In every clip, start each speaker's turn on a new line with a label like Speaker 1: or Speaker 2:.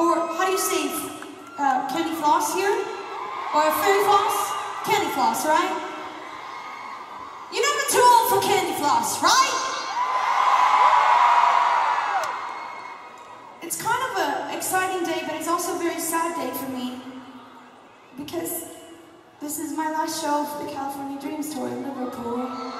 Speaker 1: Or how do you say uh, candy floss here? Or fairy floss? Candy floss, right? You're never too old for candy floss, right? It's kind of an exciting day, but it's also a very sad day for me. Because this is my last show for the California Dreams Tour in Liverpool.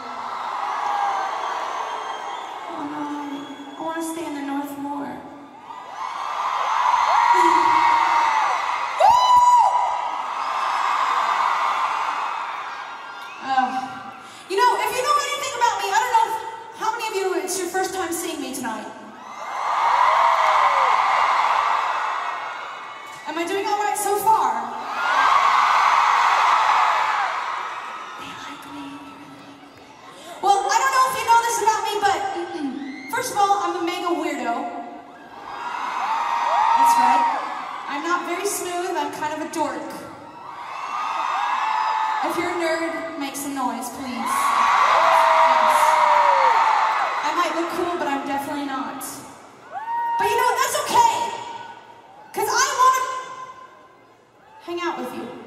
Speaker 1: Your first time seeing me tonight. Am I doing all right so far? Well, I don't know if you know this about me, but first of all, I'm a mega weirdo. That's right. I'm not very smooth. I'm kind of a dork. If you're a nerd, make some noise, please. I look cool, but I'm definitely not. But you know what? That's okay. Because I want to hang out with you.